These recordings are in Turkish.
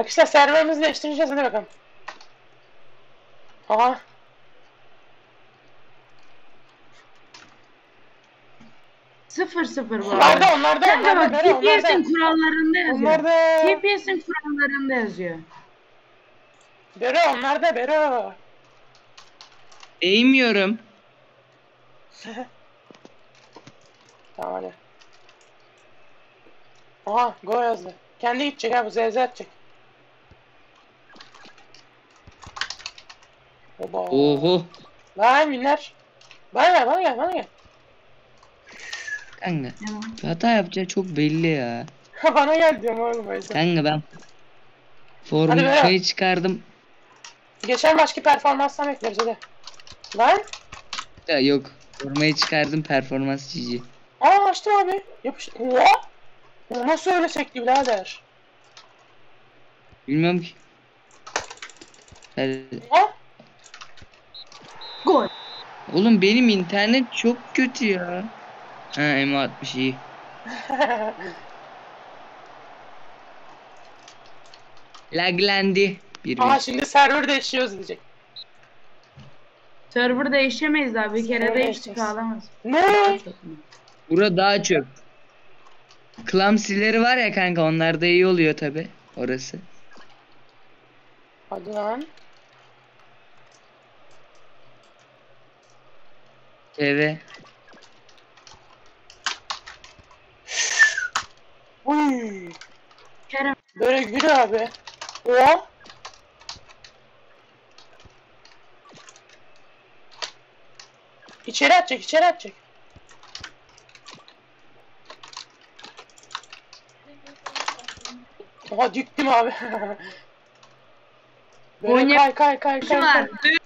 Bak işte serverimizi değiştireceğiz hadi bakalım. Aha. Sıfır sıfır bu Onlarda arada. onlarda onlarda bak Bero TPS'in onlarda. kurallarında yazıyor. Onlarda. TPS'in kurallarında yazıyor. Bero onlarda Bero. Değmiyorum. Tamam hadi. Aha go yazdı. Kendi gidecek abi ZZ atacak. Oba. Oho. Lan minler. Bana gel bana gel bana gel. Kanka. Tamam. Hata yapacağı çok belli ya. bana gel diyorum oğlum yüzden. Kanka ben be. formayı çıkardım. Geçen maçki performanstan bekleriz hadi. Lan. Ya yok. Formayı çıkardım performans cici. Aa açtım abi. Yapış. Oha. O nasıl öyle sekti birader? Bilmiyorum ki. Hadi. Oha. Gol. Oğlum benim internet çok kötü ya. Ha M60 iyi. Laglendi. Bir Aa bir. şimdi server değişiyoruz diyecek. Server değişemeyiz daha bir kere değiştik ağlamaz. Ne? Bura daha çok. Clumsy'leri var ya kanka onlar da iyi oluyor tabi. Orası. Hadi lan. TV. Uy. Kerem Böyle gül abi. Oha. İçeri atacak, içeri atacak. Oha diktim abi. Böyle kay kay kay kay. var. kay.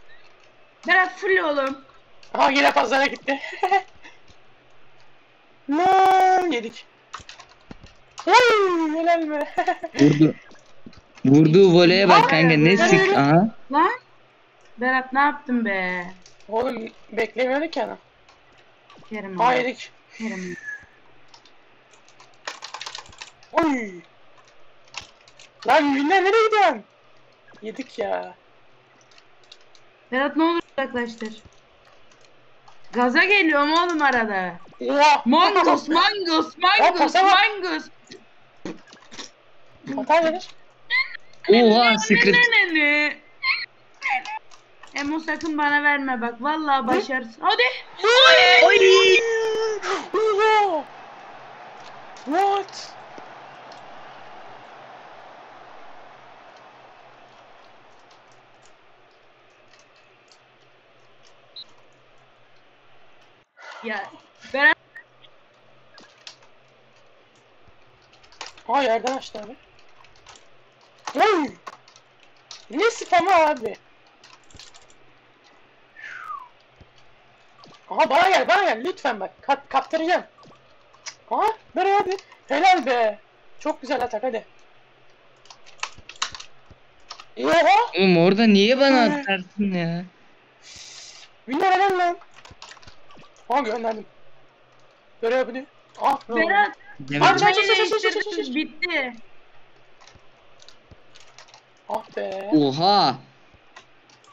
Berat full oğlum. Aha yine pazara gitti. Lan yedik. Oy helal mi? Vurdu. Vurduğu voleye bak Vay, kanka ne helal. sık. Aha. Lan. Berat ne yaptın be? Oğlum beklemiyorduk ki adam. Kerem Aa yedik. Kerem. Oy. Lan Minna nereye gidiyorsun? Yedik ya. Berat ne olur uzaklaştır. Gaza geliyorum oğlum arada. Oha. Mangos, mangos, mangos, bak. mangos. Hata gelir. Oha sıkırt. Ne ne ne? Emo sakın bana verme bak. Vallahi başarsın. Hadi. Oy. Oha. What? Ya Berat Aa yerden açtı abi. Oy. Ne spamı abi? Aha bana gel bana gel lütfen bak Kap kaptıracağım. Aha ver abi. Helal be. Çok güzel atak hadi. Oha. Oğlum orada niye bana atarsın ya? Winner helal lan. Aha gönderdim. Ver abi. Ah. Berat. Aç, aç, aç, aç, aç, aç, aç, bitti. Ah be. Oha.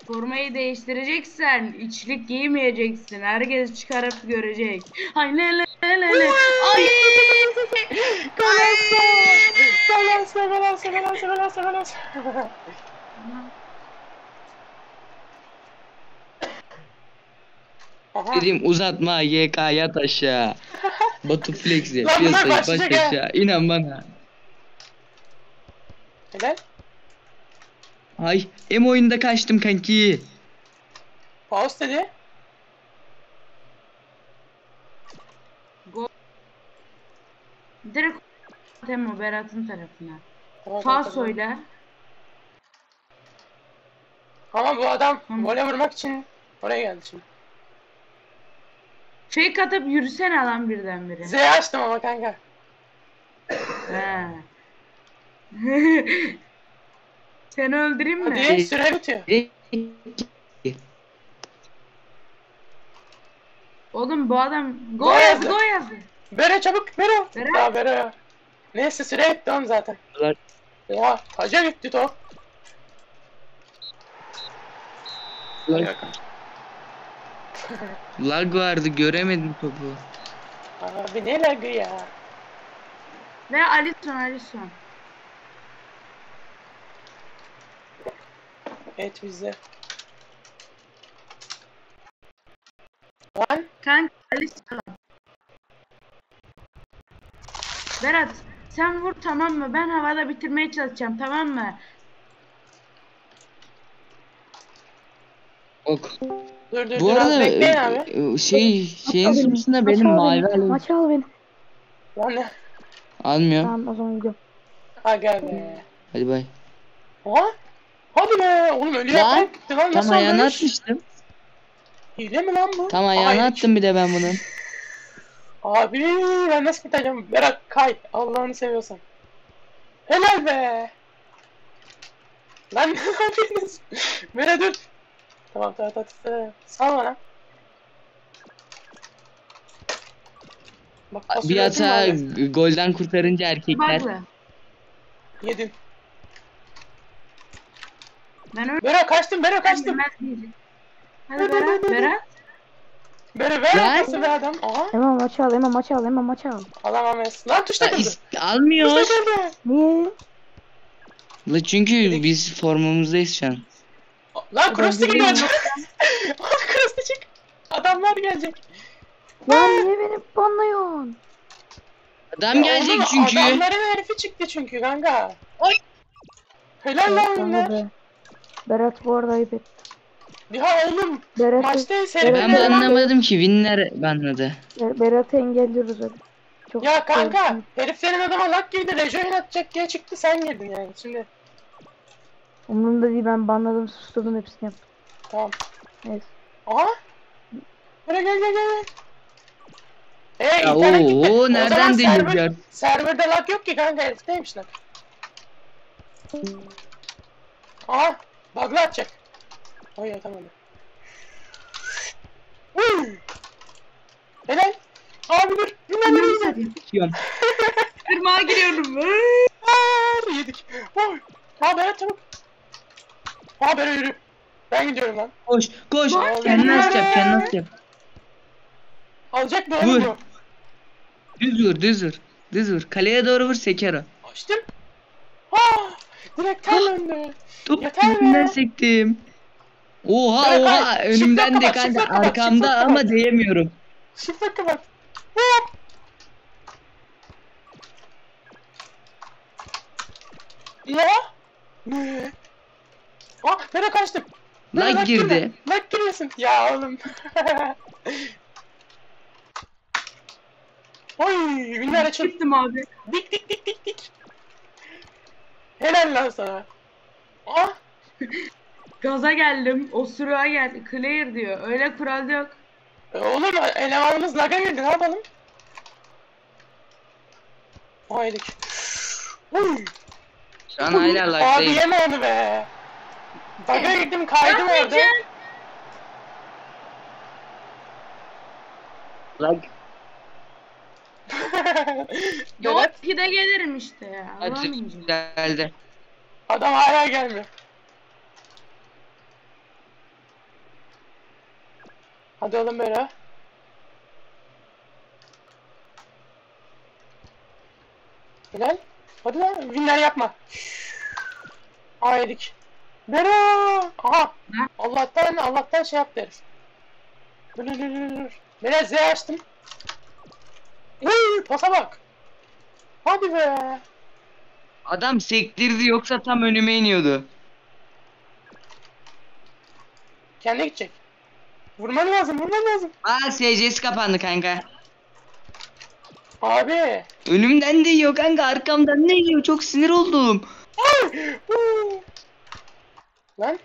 Formayı değiştireceksen içlik giymeyeceksin. Herkes çıkarıp görecek. Ay le le le le le. Ay. Galansa. Galansa galansa galansa galansa galansa. Aha. Dedim uzatma YK yat aşağı. Batu flex'i Lan bunlar piyasayı baş başlayacak ha. aşağı inan bana. Helal. Ay em oyunda kaçtım kanki. Pause dedi. Direkt Temo Berat'ın tarafına. Tamam, tamam. Falsoyla. Ama bu adam gole vurmak için oraya geldi şimdi. Fake atıp yürüsene lan birdenbire. Z açtım ama kanka. He. Seni öldüreyim mi? Hadi süre bitiyor. Oğlum bu adam go Go yazdı yazdı. go yazdı. Bere çabuk bere. Bere. Ya bere. Neyse süre bitti oğlum zaten. Ya taca gitti top. Lag, lag vardı göremedim topu. Abi ne lagı ya. Ve Alisson Alisson. Evet bizde. Lan Kanka Alisson. Berat sen vur tamam mı? Ben havada bitirmeye çalışacağım tamam mı? Ok. Dur Bu dur arada bekleyin abi. e, şey şeyin sırasında benim mavi alev Maçı al beni. Lan ne? almıyor. Tamam o zaman gidiyorum. Aga be. Hadi bay. Ha? Hadi be. Oğlum ölü Lan, yaprak gitti lan. Nasıl Tam ayağına olmuş? atmıştım. Hile mi lan bu? Tam ayağına Ay, attım bir de ben bunun. Abi ben nasıl gideceğim? Berat kay. Allah'ını seviyorsan. Helal be. Lan ne yapıyorsunuz? Berat dur. Tamam tamam tamam. tamam. Sal bana. Bak, Bir hata golden kurtarınca erkekler. Bakla. Yedim. Ben öyle Berat kaçtım Berat kaçtım. Hadi Berat. Berat Berat Lan. nasıl bir adam? Aha Hemen maçı al. Hemen maçı al. Hemen maçı al. alamam es. Lan tuş takıldı. almıyor. Tuş takıldı. Niye? La çünkü biz formumuzdayız şu an. Lan cross'ta gidiyor. geliyorum. cross'ta çık. Adamlar gelecek. Lan niye beni banlıyorsun? Adam Ya gelecek oğlum, çünkü. Adamların herifi çıktı çünkü kanka. Ay. Helal lan bunlar. be. Berat bu arada ayıp etti. Ya oğlum Berat'ı maçta seni Ben de anlamadım ki Winner banladı. Berat'ı engelliyoruz öyle. Çok Ya kanka korkunç. heriflerin adama lak girdi rejoin atacak diye çıktı sen girdin yani şimdi. Umurumda değil ben banladım susturdum hepsini yaptım. Tamam. Neyse. Aha. Buraya gel gel gel. Hey Ya internet gitti. o O zaman nereden server- deniyor? Serverde lag yok ki kanka herifteymiş lag. Aha bug'la atacak. Ya tamam. Uy. Helal. Abi dur. Bilmem ne. Tutuyorum. Kırmağa giriyorum. Yedik. Oy. Ha Berat çabuk. Ha Berat yürü. Ben gidiyorum lan. Koş koş. Bak, Kendin ya. nasıl yap kendin nasıl yap. Alacak mı oğlum Vur. bu? Düz vur düz vur. Düz vur. Kaleye doğru vur seker o. Açtım. Ha. Direkten döndü. Top Yeter be. yüzünden sektim. Oha Bırak oha lan. önümden de kapat, kanka kapat, arkamda şifre ama kapat. değemiyorum. Şifre kapat. Hop. Ya. Ne? Ah nereye kaçtım? Nereye Lag girdi. Lag giriyorsun. Ya oğlum. Oy günler açın. Çıktım abi. Dik dik dik dik dik. Helal lan sana. Ah. Gaza geldim. Osuruğa geldi. Clear diyor. Öyle kural yok. E oğlum elemanımız laga girdi ne yapalım? Haydik. Uy. Şu an hala Abi lagdayım. yeme onu be. Baga girdim kaydım orada. Yapmayacağım. Lag. Yok Berat pide gelirim işte ya. Alamayacağım. geldi. adam hala gelmiyor. Hadi oğlum böyle. Helal. Hadi lan winler yapma. Aa yedik. Bera! Aha! Ne? Allah'tan Allah'tan şey yap deriz. Beyler Z açtım. Uy, pasa bak. Hadi be. Adam sektirdi yoksa tam önüme iniyordu. Kendine gidecek. Vurman lazım, vurman lazım. Aa SC'si kapandı kanka. Abi. Önümden de yiyor kanka arkamdan ne yiyor çok sinir oldum. Ay! Uuu! Lan.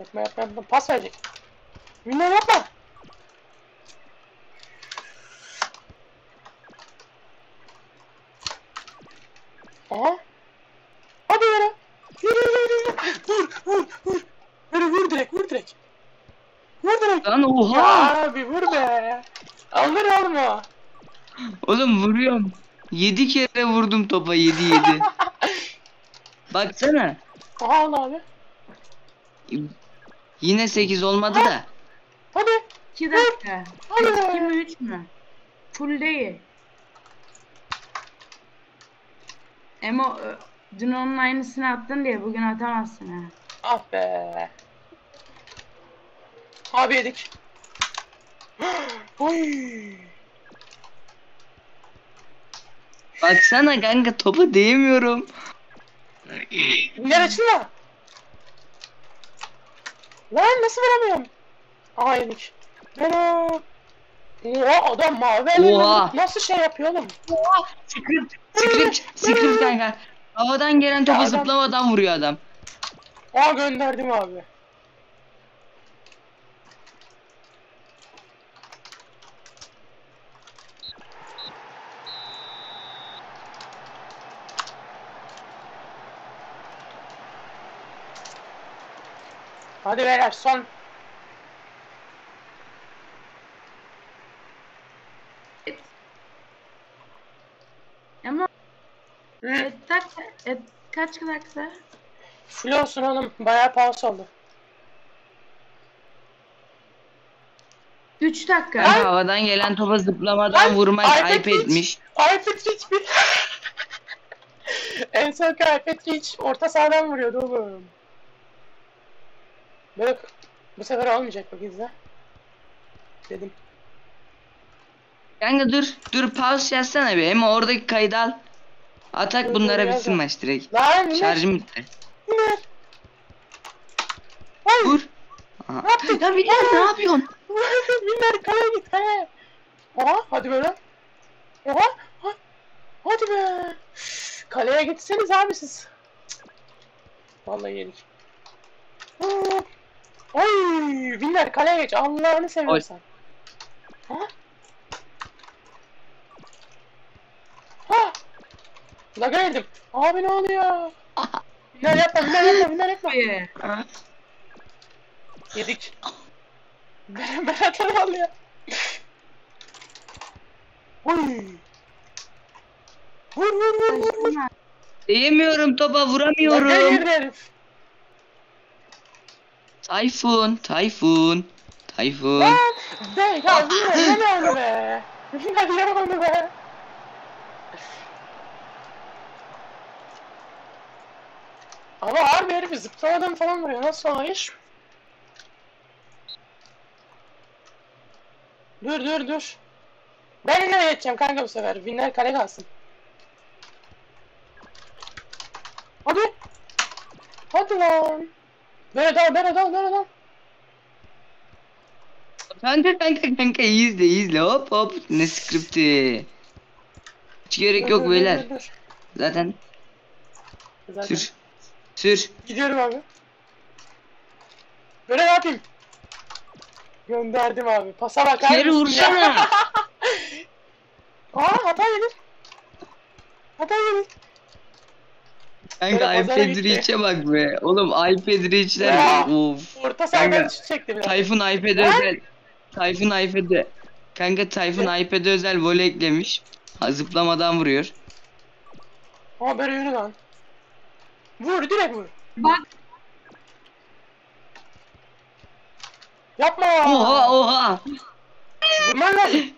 Yapma yapma yapma. Pas verecek. Winner yapma. Aha. Hadi yere. Yürü yürü yürü. Vur vur vur. Yürü vur direkt vur direkt. Vur direkt. Lan oha. Ya abi vur be. Alır o. Oğlum vuruyorum. 7 kere vurdum topa 7 7. Baksana. Aha al abi. Yine 8 olmadı da. Hadi. 2 dakika. Hadi 2 be. mi 3 mü? Full değil. Emo dün onun aynısını attın diye bugün atamazsın ha. Ah be. Abi yedik. Oy. Baksana kanka topa değmiyorum. Açılma. Lan nasıl vuramıyorum? Yedik. Ana. Oha adam mavi Oha. nasıl şey yapıyor oğlum? Script, script, script kanka. Havadan gelen topa Ya adam- zıplamadan vuruyor adam. Aa gönderdim abi. Hadi beyler son. Ama Hı, et, dakika, et kaç dakika? Flow oğlum bayağı pause oldu. 3 dakika. Kanka havadan gelen topa zıplamadan Lan, vurmak iPad ayıp hiç- etmiş. iPad Reach bir... en son iPad Reach orta sahadan vuruyordu oğlum. Böyle bu sefer olmayacak bak izle. Dedim. Kanka dur, dur pause yazsana bir. Hem oradaki kaydı al. Atak Dur, bunlara dur, bitsin yazma. maç direkt. Lan Miner, Şarjım bitti. Miner. Ay, Vur. Aha. Ne yaptın? Ya Bilal ne yapıyorsun? Miner kaleye git kaleye. Oha hadi böyle. Oha. ha. Hadi be. Kaleye gitseniz abi siz. Vallahi yedik. Ay, Winner kaleye geç. Allah'ını seviyorsan. Ha? Ha? Laga yedim. Abi ne oluyor? Winner yapma, Winner yapma, Winner yapma. Ye. Yedik. Ben Berat ne oluyor? Oy. Vur vur vur vur vur. Değemiyorum topa Laga vuramıyorum. yedi herif. Tayfun, Tayfun, Tayfun. Lan! Be ya Winner yeme onu be. Winner yeme onu be. Ama harbi herif zıplamadan falan vuruyor. Nasıl o iş? Dur dur dur. Ben yine geçeceğim kanka bu sefer. Winner kale kalsın. Hadi. Hadi lan. Böyle dal, böyle dal, böyle dal. Kanka kanka kanka iyi izle iyi izle hop hop ne skripti. Hiç gerek yok beyler. Zaten Zaten. sür. Sür. Gidiyorum abi. Böyle ne yapayım? Gönderdim abi. Pasa bakar mısın vursana. Aa hata yedim. Hata yedim. Kanka Böyle iPad gitti. Reach'e bak be. Oğlum iPad Reach'ler of. Orta sahadan çekti biraz. Tayfun iPad Lan. özel. Tayfun iPad'e. Kanka Tayfun iPad özel voley eklemiş. Ha, zıplamadan vuruyor. Ama böyle yürü lan. Vur direkt vur. Bak Yapma. Oha oha.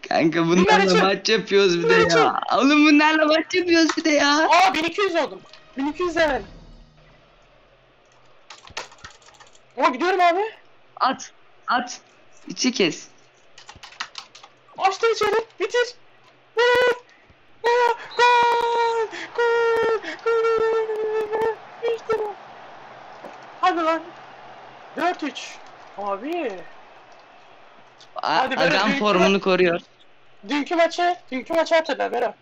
Kanka Bunlar bunlarla maç yapıyoruz bir de ya. Oğlum bunlarla maç yapıyoruz bir de ya. Aa 1200 oldum. 1200 level. Ama gidiyorum abi. At. At. İçi kes. Açtım içeri. Bitir. Gol. Gol. Gol. İşte bu. Hadi lan. 4-3. Abi. A- Hadi Agam formunu koruyor. Dünkü maçı, dünkü maçı hatırla Bero.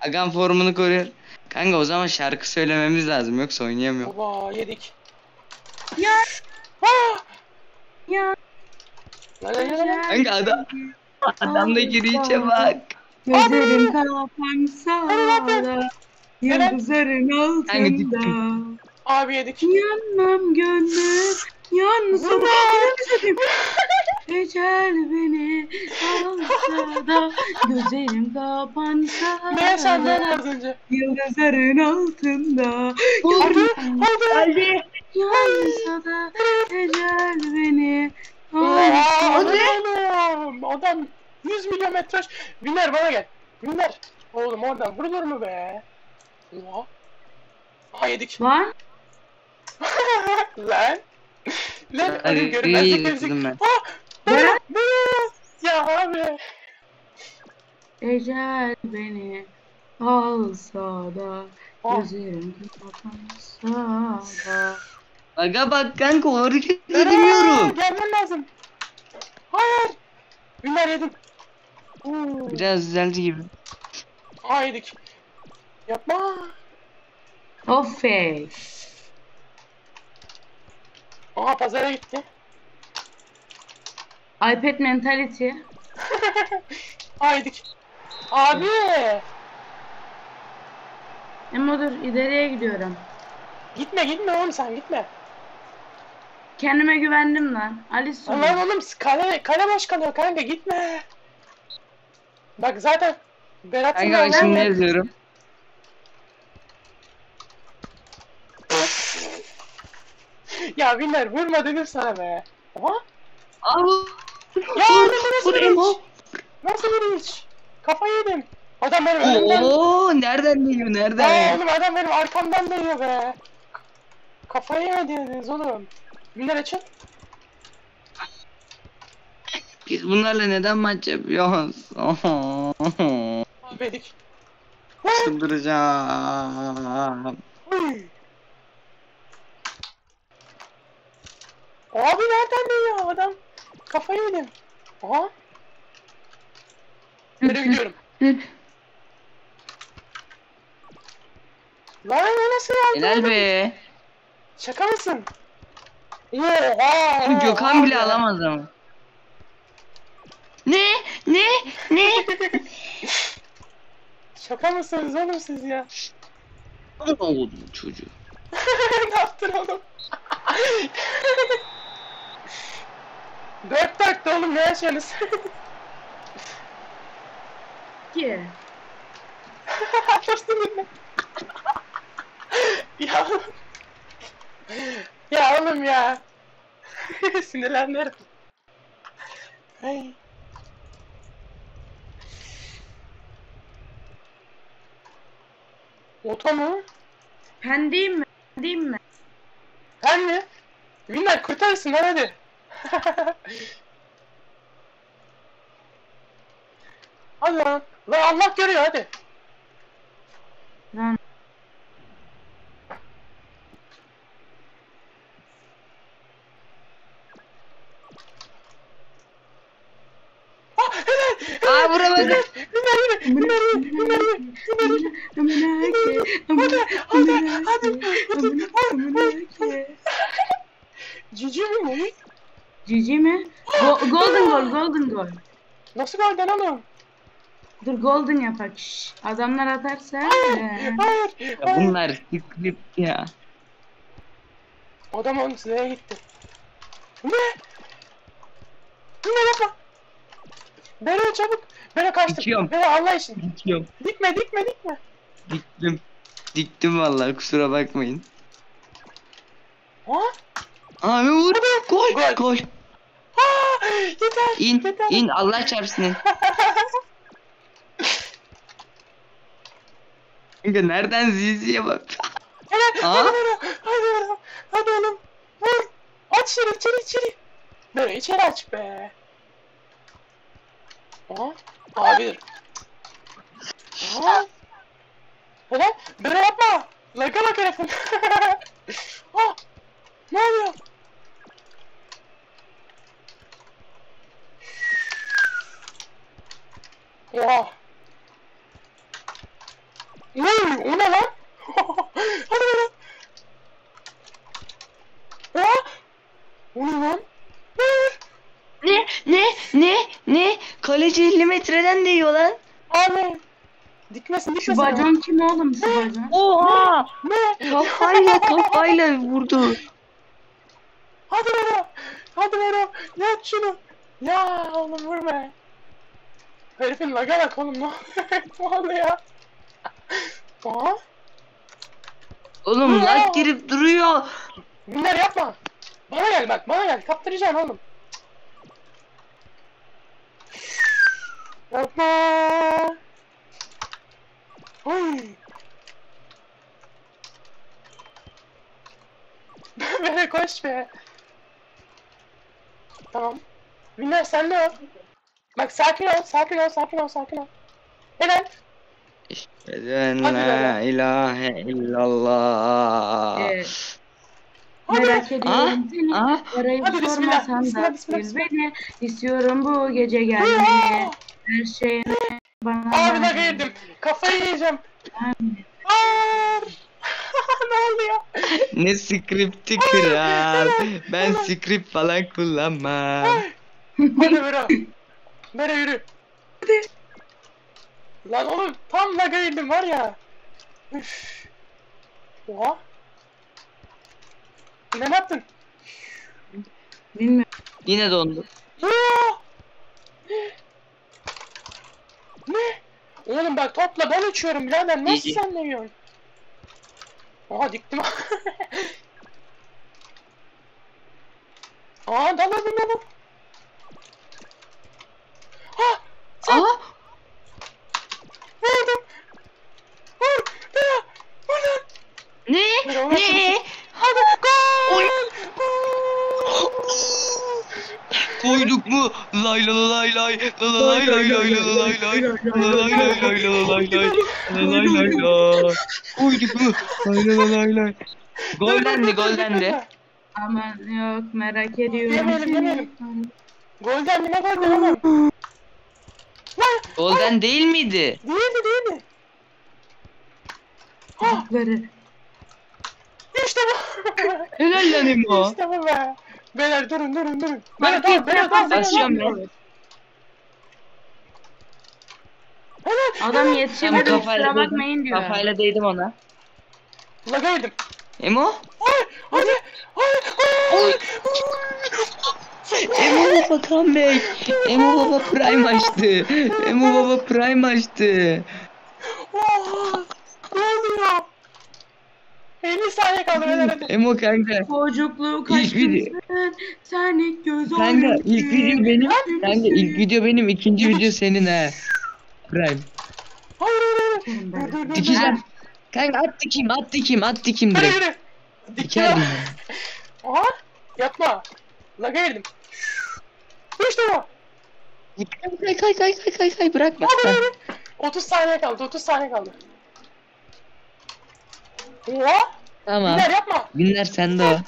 Agam formunu koruyor. Kanka o zaman şarkı söylememiz lazım yoksa oynayamıyor. Baba yedik. ya Aa! ya. Kanka adam adamdaki reach'e bak. Gözlerim kapan sağda. Neden? Yıldızların altında. Abi yedik. Yanmam gönlüm. Yansa da Ecel beni alsa da Gözlerim kapansa Ne sen da ne az önce? Yıldızların altında Hadi hadi. Yansa da ecel beni oğlum, Adam 100 milyon metraj. Winner bana gel. Winner. Oğlum oradan vurulur mu be? Oha. Aa yedik. Lan Lan. Lan Hadi, ölüm görünmezlik iyi verecek. Ben. Ya abi. ecel beni alsa da Aa, Gözlerim kapansa da Aga bak kanka o hareket edemiyorum. Gelmen lazım. Hayır. Winner yedim. Oo. Biraz düzeldi gibi. Aa yedik. Yapma. Of fake. Aa pazara gitti. iPad mentality. Aa yedik. Abi. Ama dur ileriye gidiyorum. Gitme gitme oğlum sen gitme. Kendime güvendim lan. Ali Sonu. Allah'ım oğlum kale, kale boş kalıyor kanka gitme. Bak zaten Berat'ın Kanka ben şimdi ne diyorum? Ya Winner vurma dedim sana be. Aha. Aa, Ya nasıl vur bir Emo. iş? Nasıl iş? Kafayı yedim. Adam benim önümden... Oo nereden değiyor Aa, nereden? oğlum adam benim arkamdan değiyor be. Kafayı yemediniz oğlum. Winner açın. Biz bunlarla neden maç yapıyoruz? Abedik. Çıldıracağım. Abi nereden değiyor adam? Kafayı yedim. Aha. Nereye gidiyorum? Lan o nasıl aldı? Helal be. Şaka mısın? Oha! Gökhan bile alamaz ama. Ne? Ne? Ne? Şaka mısınız oğlum siz ya? Oğlum çocuğu. ne yaptın oğlum? Yaşıyorsunuz? Ki. Atlasın önüne. ya oğlum. Ya oğlum ya. Sinirlendim. Ay. Oto mu? Ben diyeyim mi? Ben diyeyim mi? Ben mi? Winner kurtarırsın lan hadi. hadi lan. Lan Allah görüyor hadi. Lan Ah. Aa vuramadım. Winner Winner Winner Winner Winner Hadi hadi hadi hadi. Cici mi? Cici mi? Go- golden gol, golden gol. Nasıl golden oğlum? Dur golden yapak. Şşş. Adamlar atarsa. Hayır, Ee, hayır, Ya hayır. bunlar sıklık ya. Adam onun nereye gitti? Ne? Ne yapma? Bero çabuk. Bero kaçtım. Dikiyorum. Bero Allah için. Dikiyorum. Dikme dikme dikme. Diktim. Diktim vallahi kusura bakmayın. Ha? Abi vur. Gol. Gol. Gol. Ha, yeter. İn. yeter. in Allah çarpsın. in. Kanka nereden ziziye bak. Hadi, Aa. hadi Bero. Hadi Bero. Hadi oğlum. Vur. Aç içeri içeri içeri. Bero içeri aç be. Aha. Abi. Aha. Helal. Bero yapma. Laka bak herifin. ha. Ne oluyor? Oha. Ne? O ne lan? Hadi lan. Oha. O ne lan? Ne? Ne? Ne? Ne? Kaleci 50 metreden değiyor lan. Abi. Dikmesin dikmesin. bacon kim oğlum şu bacon? Oha! Ne? Kafayla kafayla vurdu. Hadi Bero. Hadi Bero. Yat şunu. Ya oğlum vurma. Herifin laga bak oğlum ne ne oluyor? Aa, Oğlum Ya. lag girip duruyor. bunlar yapma. Bana gel bak bana gel kaptıracaksın oğlum. Yapma. Oy. Böyle koş be. Tamam. Minler sen de ol. Bak sakin ol, sakin ol, sakin ol, sakin ol. Helal. Eşhedü en Hadi la ilahe illallah. Evet. Hadi. Merak ediyorum seni. Ah, Arayıp Hadi bismillah, sormasan bismillah, da bismillah, beni. İstiyorum bu gece Aa! gelmeni. Her şeyini bana Abi laga yedim. Kafayı yiyeceğim. Aa! ne oluyor? Ne skripti kral. Ben skript falan kullanmam. Hadi Mero. Mero yürü. Lan oğlum tam laga yedim var ya. Üf. Oha. Ne yaptın? Bilmiyorum. Yine dondu. Ne? Oğlum bak topla ben uçuyorum birader nasıl sen ne yiyorsun? Oha diktim. Aa daladım daladım. Ha! Sen Aa, vurdum. Vur! Bela! Vur lan! Ne? Hadi gol! Koyduk mu? Lay la la lay lay la la lay lay lay la la lay lay la la lay lay lay la la lay lay la lay lay lay Koyduk mu? Lay la la lay lay Goldendi goldendi Aman yok merak ediyorum. Yemeyelim, seni. yemeyelim. Golden mi ne golden oğlum? Lan Golden değil miydi? değildi değildi. Ha. İşte bu. Helal lan Emo. işte bu be. Beyler durun durun durun. Beyler dal beyler dal. ben. Helal. Adam yetişemedi kafayla kusura bakmayın diyor. kafayla değdim ona. Laga yedim. Emo? Ay hadi. Ay. Ay. Emo baba comeback. Emo baba prime açtı. Emo baba prime açtı. Oha. Ne oluyor? 50 saniye kaldı beyler hadi. Emo kanka. Çocukluğu İlk kaçtın video- sen. Sen ilk göz Kanka ilk video benim. Kanka ilk video benim. ikinci video senin ha. Prime. Hayır hayır hayır. Dur dur dur. Dikeceğim. Kanka at dikeyim at dikeyim at dikeyim Yürü direkt. Dikerdim Dikiyor. ben. Aha. Yapma. Laga yedim. İşte bu. Kay kay kay kay kay kay bırakma. Hadi Ha, hadi. 30 saniye kaldı. 30 saniye kaldı. Oha. Tamam. Biler yapma. Binler sende o.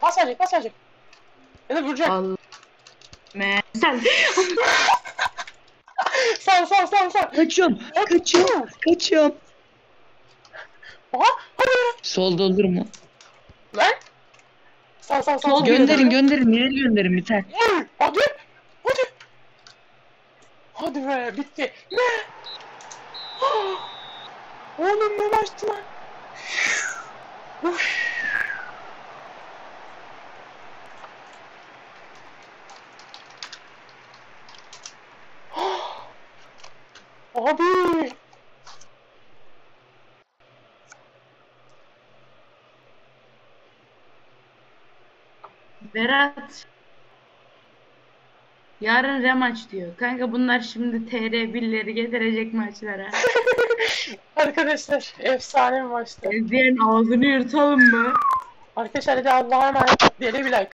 Pas verecek, pas verecek. Ya da vuracak. Allah. Me- Sen Sal sal sal sal. Kaçıyorum. Kaçıyorum. Kaçıyorum. Oha. Hadi. Solda olur mu? Lan. Sal sal sal. Sol Gönderin gönderin. Nereye gönderin biter. Hadi. Hadi. Hadi be bitti. Ne? Oğlum ne maçtı lan? Uf. Abi. Berat. Yarın remaç diyor. Kanka bunlar şimdi TR billeri getirecek maçlara. Arkadaşlar efsane bir maçtı. Ezdiğin ağzını yırtalım mı? Arkadaşlar hadi Allah'a emanet. Deli bir like.